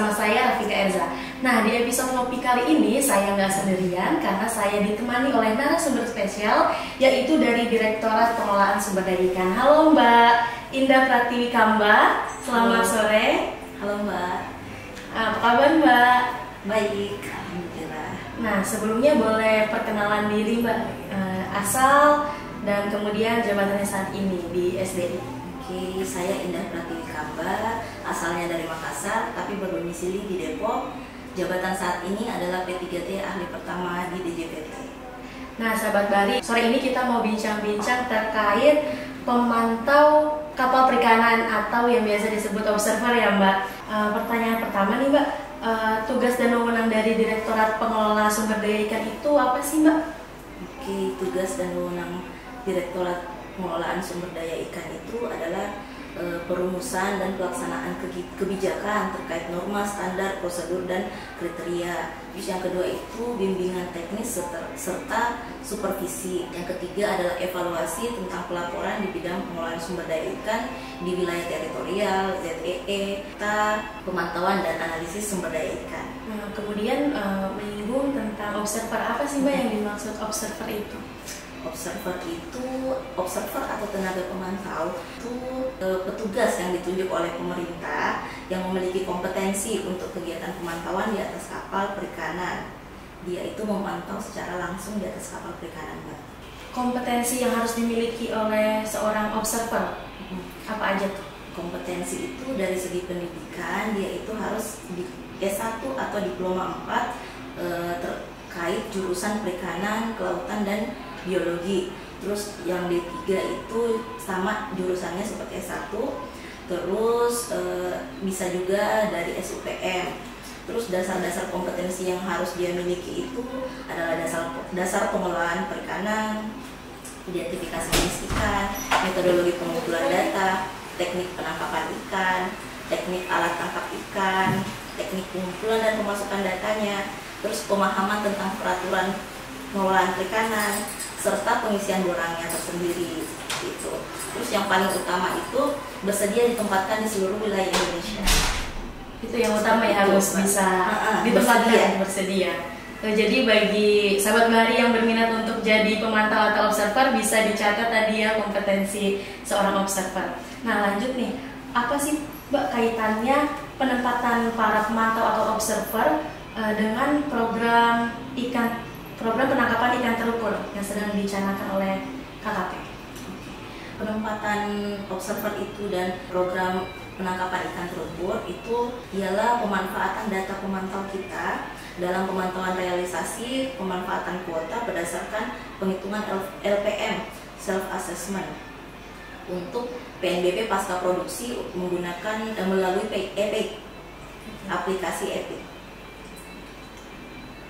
bersama saya Rafika Erza. Nah di episode ngopi kali ini saya nggak sendirian karena saya ditemani oleh narasumber spesial yaitu dari Direktorat Pengelolaan Sumber Daya Ikan. Halo Mbak Indah Pratiwi Kamba, selamat Halo. sore. Halo Mbak, Apa kabar Mbak? baik, Alhamdulillah. Nah sebelumnya boleh perkenalan diri Mbak, Eh, asal dan kemudian jabatannya saat ini di SDI. Oke, saya Indah Pratiwi Kamba, asalnya dari Makassar, tapi berdomisili di Depok. Jabatan saat ini adalah P3T ahli pertama di DJPT. Nah, sahabat Bari, sore ini kita mau bincang-bincang terkait pemantau kapal perikanan atau yang biasa disebut observer ya, Mbak. Eh, pertanyaan pertama nih, Mbak, Eh, tugas dan wewenang dari Direktorat Pengelola Sumber Daya Ikan itu apa sih, Mbak? Oke, tugas dan wewenang Direktorat Pengelolaan Sumber Daya Ikan itu adalah eh, perumusan dan pelaksanaan kebijakan terkait norma, standar, prosedur, dan kriteria. Terus yang kedua itu bimbingan teknis serta, serta supervisi. Yang ketiga adalah evaluasi tentang pelaporan di bidang pengelolaan sumber daya ikan di wilayah teritorial, ZEE, ta, pemantauan dan analisis sumber daya ikan. Nah, kemudian eh, menyinggung tentang observer apa sih, Mbak, yang dimaksud observer itu? Observer itu, observer atau tenaga pemantau itu eh, petugas yang ditunjuk oleh pemerintah yang memiliki kompetensi untuk kegiatan pemantauan di atas kapal perikanan. Dia itu memantau secara langsung di atas kapal perikanan, Mbak. Kompetensi yang harus dimiliki oleh seorang observer apa aja tuh? Kompetensi itu dari segi pendidikan dia itu harus di S1 atau diploma 4 eh, terkait jurusan perikanan, kelautan dan biologi. Terus yang D3 itu sama jurusannya seperti S1. Terus eh, bisa juga dari SUPM. Terus dasar-dasar kompetensi yang harus dia miliki itu adalah dasar dasar pengelolaan perikanan, identifikasi jenis ikan, metodologi pengumpulan data, teknik penangkapan ikan, teknik alat tangkap ikan, teknik pengumpulan dan pemasukan datanya, terus pemahaman tentang peraturan pengelolaan perikanan, serta pengisian borangnya tersendiri gitu. Terus yang paling utama itu bersedia ditempatkan di seluruh wilayah Indonesia. itu yang utama ya harus bisa Ah, ah, ditempatkan bersedia. bersedia. Nah, jadi bagi sahabat Bari yang berminat untuk jadi pemantau atau observer bisa dicatat tadi ya kompetensi seorang observer. Nah lanjut nih, apa sih Mbak kaitannya penempatan para pemantau atau observer eh, dengan program ikan program penangkapan ikan terukur yang sedang dicanangkan oleh KKP? penempatan observer itu dan program penangkapan ikan terubur itu ialah pemanfaatan data pemantau kita dalam pemantauan realisasi pemanfaatan kuota berdasarkan penghitungan LPM self assessment untuk PNBP pasca produksi menggunakan eh, melalui EPIC aplikasi EPIC.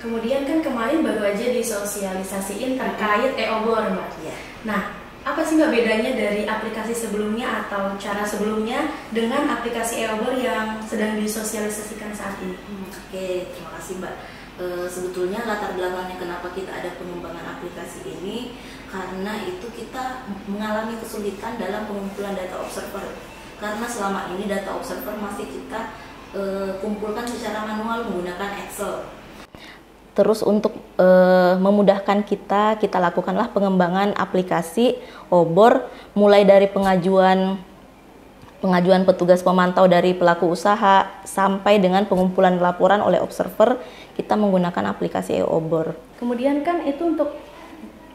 Kemudian kan kemarin baru aja disosialisasiin terkait e-obor Mbak. Ya. Nah, apa sih mbak bedanya dari aplikasi sebelumnya atau cara sebelumnya dengan aplikasi e-obor yang sedang disosialisasikan saat ini? Hmm, Oke, terima kasih Mbak. E, sebetulnya latar belakangnya kenapa kita ada pengembangan aplikasi ini karena itu kita mengalami kesulitan dalam pengumpulan data observer. Karena selama ini data observer masih kita e, kumpulkan secara manual menggunakan Excel. Terus untuk eh, memudahkan kita, kita lakukanlah pengembangan aplikasi obor mulai dari pengajuan pengajuan petugas pemantau dari pelaku usaha sampai dengan pengumpulan laporan oleh observer kita menggunakan aplikasi e-obor. Kemudian kan itu untuk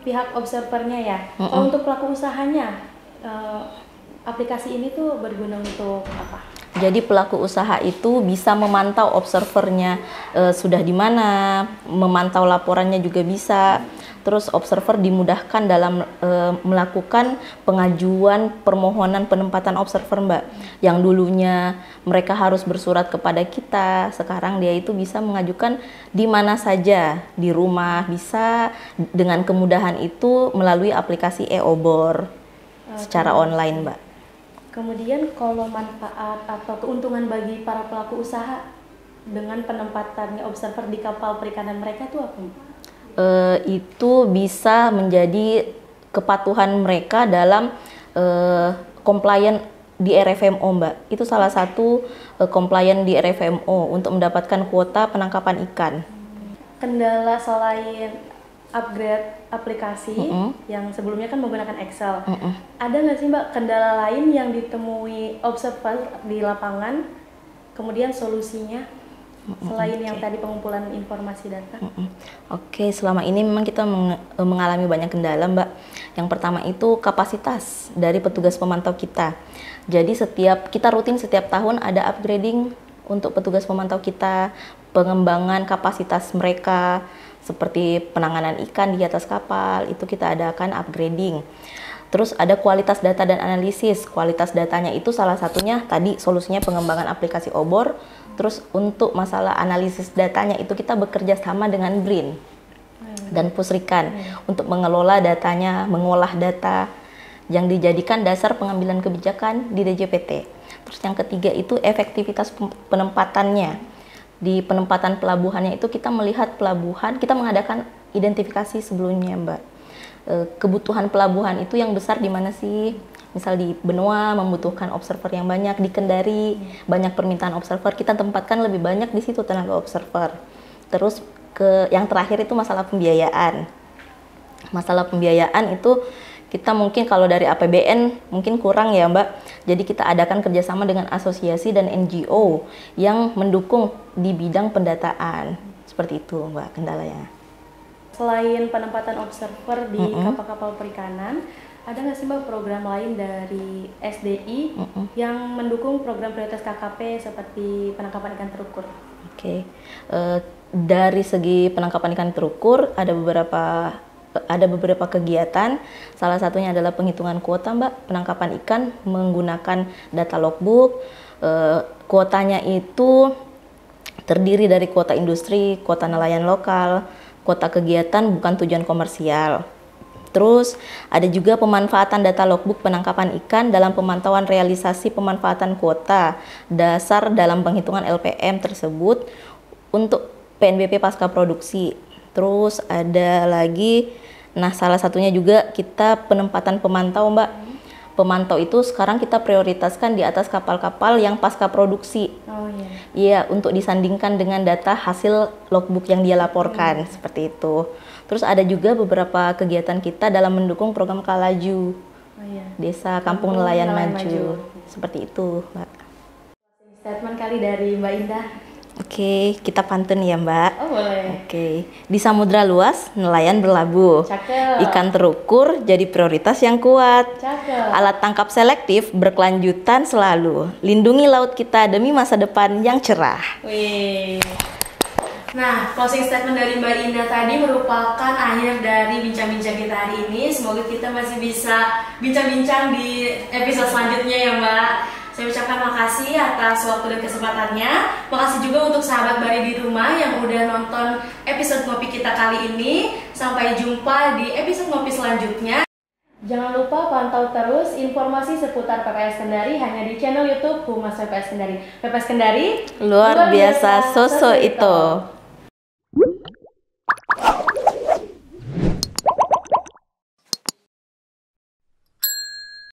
pihak observernya ya. Mm-mm. Kalau untuk pelaku usahanya, eh, aplikasi ini tuh berguna untuk apa? Jadi pelaku usaha itu bisa memantau observernya eh, sudah di mana, memantau laporannya juga bisa. Terus observer dimudahkan dalam eh, melakukan pengajuan permohonan penempatan observer, Mbak. Yang dulunya mereka harus bersurat kepada kita, sekarang dia itu bisa mengajukan di mana saja, di rumah bisa dengan kemudahan itu melalui aplikasi e-obor secara online, Mbak. Kemudian kalau manfaat atau keuntungan bagi para pelaku usaha dengan penempatannya observer di kapal perikanan mereka tuh apa? Eh, itu bisa menjadi kepatuhan mereka dalam eh, compliant di RFMO Mbak. Itu salah satu uh, compliant di RFMO untuk mendapatkan kuota penangkapan ikan. Kendala selain upgrade aplikasi mm -hmm. yang sebelumnya kan menggunakan Excel. Mm -hmm. Ada nggak sih Mbak kendala lain yang ditemui observer di lapangan? Kemudian solusinya selain okay. yang tadi pengumpulan informasi data. Oke, okay, selama ini memang kita meng mengalami banyak kendala, Mbak. Yang pertama itu kapasitas dari petugas pemantau kita. Jadi setiap kita rutin setiap tahun ada upgrading untuk petugas pemantau kita, pengembangan kapasitas mereka seperti penanganan ikan di atas kapal itu kita adakan upgrading. Terus ada kualitas data dan analisis. Kualitas datanya itu salah satunya tadi solusinya pengembangan aplikasi obor. Terus untuk masalah analisis datanya itu kita bekerja sama dengan BRIN dan Pusrikan untuk mengelola datanya, mengolah data yang dijadikan dasar pengambilan kebijakan di DJPT. Terus yang ketiga itu efektivitas penempatannya. Di penempatan pelabuhannya itu kita melihat pelabuhan, kita mengadakan identifikasi sebelumnya, Mbak. E, kebutuhan pelabuhan itu yang besar di mana sih? Misal di benua membutuhkan observer yang banyak, di Kendari banyak permintaan observer, kita tempatkan lebih banyak di situ tenaga observer. Terus ke yang terakhir itu masalah pembiayaan. Masalah pembiayaan itu kita mungkin kalau dari APBN mungkin kurang ya Mbak. Jadi kita adakan kerjasama dengan asosiasi dan NGO yang mendukung di bidang pendataan. Seperti itu Mbak kendalanya. Selain penempatan observer di mm -hmm. kapal-kapal perikanan, ada nggak sih Mbak program lain dari SDI mm -hmm. yang mendukung program prioritas KKP seperti penangkapan ikan terukur? Oke, okay. uh, eh, dari segi penangkapan ikan terukur ada beberapa ada beberapa kegiatan, salah satunya adalah penghitungan kuota Mbak, penangkapan ikan menggunakan data logbook. E, kuotanya itu terdiri dari kuota industri, kuota nelayan lokal, kuota kegiatan bukan tujuan komersial. Terus ada juga pemanfaatan data logbook penangkapan ikan dalam pemantauan realisasi pemanfaatan kuota dasar dalam penghitungan LPM tersebut untuk PNBP pasca produksi. Terus ada lagi Nah, salah satunya juga kita penempatan pemantau, Mbak. Pemantau itu sekarang kita prioritaskan di atas kapal-kapal yang pasca produksi. Oh iya. Iya, untuk disandingkan dengan data hasil logbook yang dia laporkan, hmm. seperti itu. Terus ada juga beberapa kegiatan kita dalam mendukung program Kalaju. Oh iya. Desa Kampung, Kampung Nelayan, Nelayan Maju. Maju. Seperti itu, Mbak. Statement kali dari Mbak Indah. Oke, kita pantun ya Mbak. Oh boleh. Oke, di samudra luas nelayan berlabuh. Cakep. Ikan terukur jadi prioritas yang kuat. Cakep. Alat tangkap selektif berkelanjutan selalu. Lindungi laut kita demi masa depan yang cerah. Wih. Nah, closing statement dari Mbak Indah tadi merupakan akhir dari bincang-bincang kita hari ini. Semoga kita masih bisa bincang-bincang di episode selanjutnya ya Mbak. Saya ucapkan makasih atas waktu dan kesempatannya. Makasih juga untuk sahabat Bari di rumah yang udah nonton episode ngopi kita kali ini. Sampai jumpa di episode ngopi selanjutnya. Jangan lupa pantau terus informasi seputar PPS Kendari hanya di channel YouTube Humas PPS Kendari. PPS Kendari luar, luar biasa, biasa sosok itu. itu.